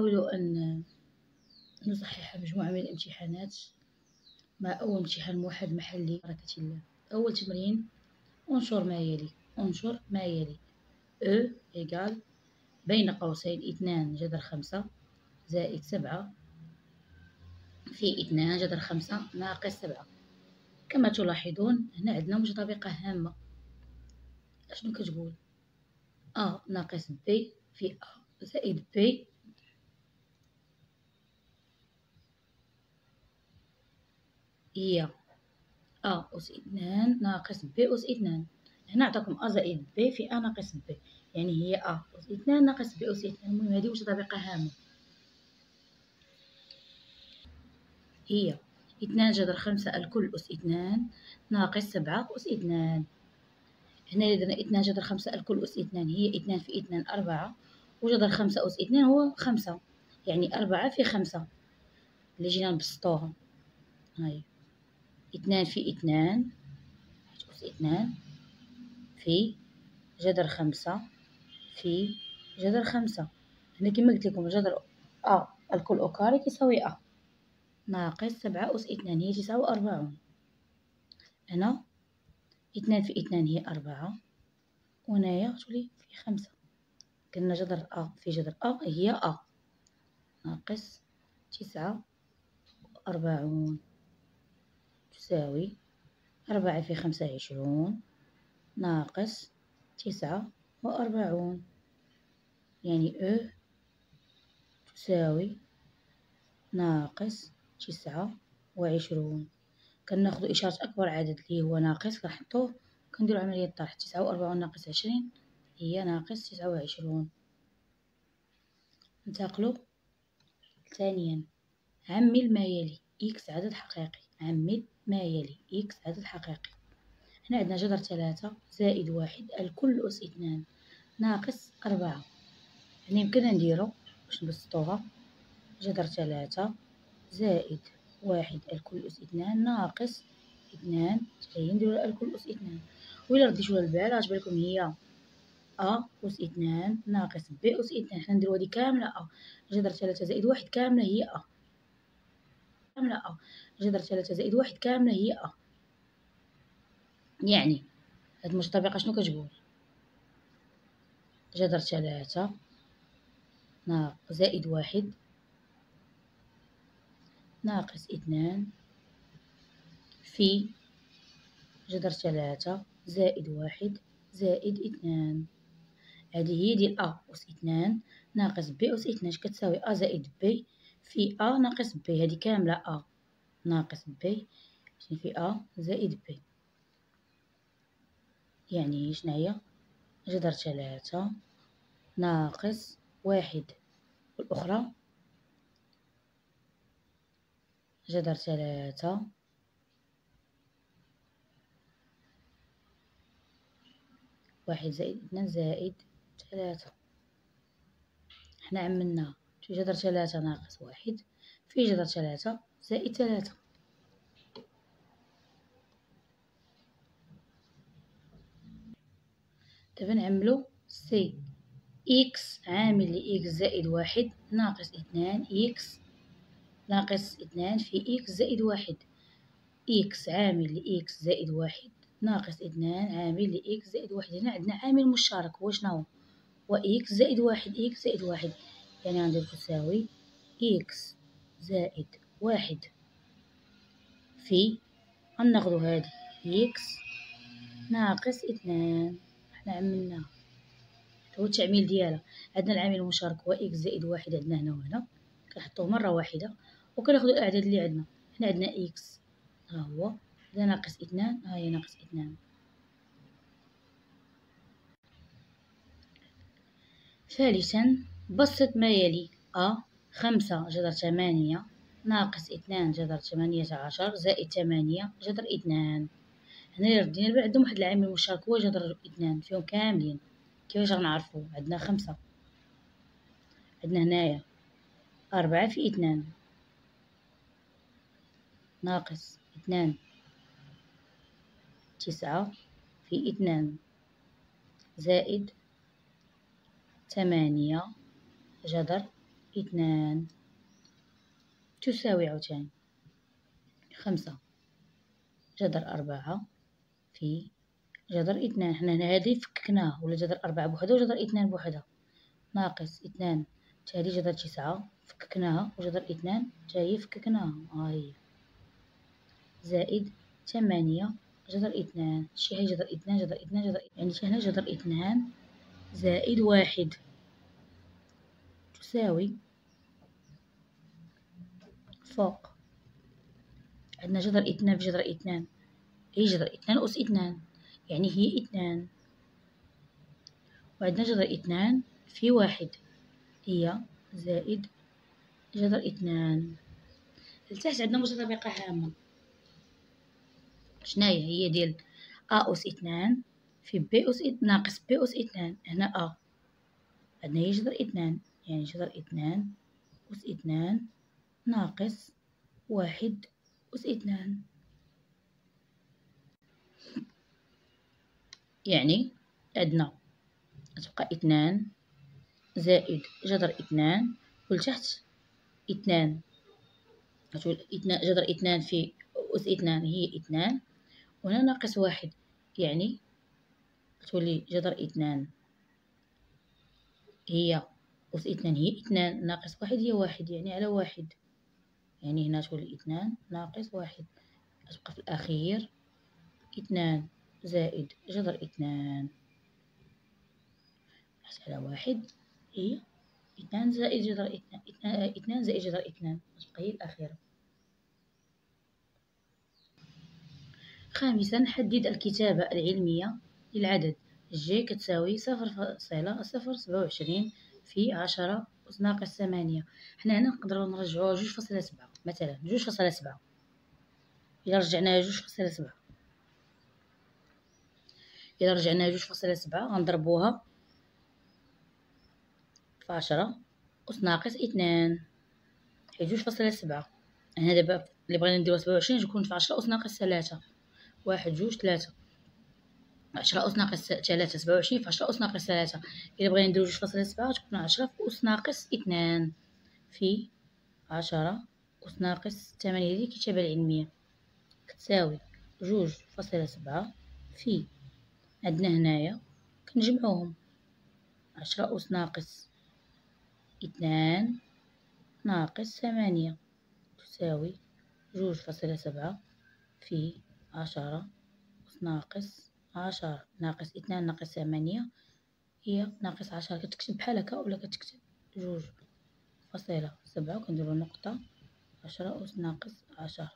نحاول أن نصحح مجموعة من الامتحانات مع أول امتحان موحد محلي بركة الله. أول تمرين انشر ما يلي. انشر ما يلي. أو إيكال بين قوسين اثنان جذر خمسة زائد سبعة في اثنان جذر خمسة ناقص سبعة. كما تلاحظون هنا عندنا متطابقة هامة. أشنو كتقول؟ أ ناقص بي في أ زائد بي هي أ أس اثنان ناقص ب أس اثنان هنا عطاكم أ زائد ب في أ ناقص ب. يعني هي أ. أس اثنان ناقص ب أس اثنان المهم هذه متطابقة هامة. هي اثنان جذر خمسة الكل أس اثنان ناقص سبعة أس اثنان هنا لدينا اثنان جذر خمسة الكل أس اثنان هي اثنان في اثنان أربعة. وجذر خمسة أس اثنان هو خمسة. يعني أربعة في خمسة. اللي جينا نبسطوها. هاي. اثنان في اثنان. أس اثنان. في جذر خمسة. في جذر خمسة. هنا كما قلت لكم جذر أ الكل أو يساوي أ. ناقص سبعة أس اثنان هي تساوي أربعون هنا اثنان في اثنان هي أربعة. وهنايا تولي في خمسة. قلنا جذر أ في جذر أ هي أ. ناقص تسعة وأربعون. تساوي أربعة في خمسة عشرون ناقص تسعة وأربعون. يعني أ تساوي ناقص تسعة وعشرون. كناخدو إشارة أكبر عدد لي هو ناقص كنحطوه كنديرو عملية طرح. تسعة وأربعون ناقص عشرين هي ناقص تسعة وعشرون. ننتقلو ثانيا. عمل ما يلي. إكس عدد حقيقي. عمل ما يلي. إكس عدد حقيقي هنا عندنا جذر ثلاثة زائد واحد الكل أس اثنان ناقص أربعة. يعني يمكننا نديرو باش نبسطوها. جذر ثلاثة زائد واحد الكل أس اثنان ناقص اثنان. تبين نديرو الكل أس اثنان. وإلا رديتو البال غتبان هي أ أس اثنان ناقص ب أس اثنان. حنا نديرو هادي كاملة أ. جذر ثلاثة زائد واحد كاملة هي أ. كاملة أ جذر ثلاثة زائد واحد كاملة هي أ يعني هاد المتطابقة شنو كتقول جذر ثلاثة ناقص زائد واحد ناقص اثنان في جذر ثلاثة زائد واحد زائد اثنان. هذه هي ديال أ أس اثنان ناقص بي أس اثنان كتساوي أ زائد بي في أ ناقص بي هذه كاملة أ ناقص بي في أ زائد بي يعني شناهي جذر ثلاثة ناقص واحد. والأخرى؟ جذر ثلاثة واحد زائد اثنان زائد ثلاثة إحنا عملنا في جذر ثلاثة ناقص واحد في جذر ثلاثة زائد ثلاثة. دابا نعملو سي إكس عامل لإكس زائد واحد ناقص اثنان إكس ناقص اثنان في إكس زائد واحد. إكس عامل لإكس زائد واحد ناقص اثنان عامل لإكس زائد واحد. هنا عندنا عامل مشترك هو شنو؟ هو إكس زائد واحد إكس زائد واحد. يعني غندير تساوي إكس زائد واحد. في غناخدو هادي إكس ناقص اثنان؟ حنا عملناها هو التعميل ديالها. عندنا العامل المشترك هو إكس زائد واحد عندنا هنا وهنا. كنحطوه مرة واحدة وكناخدو الأعداد اللي عندنا. هنا عندنا إكس ها هو. هذا ناقص اثنان ها هي ناقص اثنان. ثالثا بسط ما يلي. أ خمسة جذر ثمانية. ناقص اثنان جذر ثمانية عشر. زائد ثمانية جذر اثنان. هنا ردينا عندهم واحد العامل مشترك هو جذر اثنان. فيهم كاملين. كيفاش غنعرفو عندنا خمسة. عندنا هنايا أربعة في اثنان. ناقص اثنان. تسعة في اثنان. زائد ثمانية. جذر اثنان. تساوي عاوتاني خمسة. جذر أربعة في جذر اثنان. حنا هنا هادي فككناها ولا جذر أربعة بوحدها وجذر اثنان بوحدها. ناقص اثنان تالي جذر تسعة فككناها وجذر اثنان تاهي فككناها هاهي زائد ثمانية جذر اثنان. شي هي جذر اثنان جذر اثنان جذر يعني هنا جذر اثنان زائد واحد. تساوي فوق. عندنا جذر اثنان في جذر اثنان. هي جذر اثنان أس اثنان. يعني هي اثنان. وعندنا جذر اثنان في واحد. هي زائد جذر اثنان. لتحت عندنا متطابقة هامة شناهي؟ هي ديال أ أس اثنان في بي أس ناقص بي أس اثنان. هنا أ عندنا هي جذر اثنان. يعني جذر اثنان أس اثنان ناقص واحد أس اثنان. يعني عندنا تبقى اثنان زائد جذر اثنان ولتحت اثنان. اثنان جذر اثنان في أس اثنان هي اثنان وهنا ناقص واحد. يعني تولي جذر اثنان هي أس إثنان هي إثنان ناقص واحد هي واحد يعني على واحد. يعني هنا تولي إثنان ناقص واحد. تبقى في الأخير إثنان زائد جذر إثنان. على واحد هي إثنان زائد جذر إثنان إثنان زائد جذر إثنان. تبقى هي الأخيرة. خامسا حدد الكتابة العلمية للعدد. جي كتساوي صفر فاصلة صفر سبعة وعشرين في عشرة ناقص ثمانية حنا هنا نقدرو نرجعوها جوج فاصلة سبعة. مثلا جوج فاصلة سبعة. إلا رجعناها جوج فاصلة سبعة. إلا رجعناها جوج فاصلة سبعة غنضربوها في عشرة أس ناقص اثنان. حيت جوج فاصلة سبعة. هنا دابا اللي بغينا نديرو سبعة وعشرين تكون في عشرة أس ناقص ثلاثة. واحد جوج ثلاثة. عشرة أس ناقص ثلاثة سبعة وعشرين في عشرة أس ناقص ثلاثة إلا بغينا نديرو جوج فاصلة سبعة تكون عشرة. في أس ناقص اثنان في عشرة أس ناقص ثمانية هذه الكتابة العلمية. كتساوي جوج فاصلة سبعة في عندنا هنايا. كنجمعوهم. عشرة أس ناقص اثنان ناقص ثمانية. تساوي جوج فاصلة سبعة في عشرة أس ناقص عشرة ناقص اثنان ناقص ثمانية هي ناقص عشرة كتكتب بحال هكا ولا كتكتب جوج فاصلة سبعة وكنديرو نقطة عشرة أس ناقص عشرة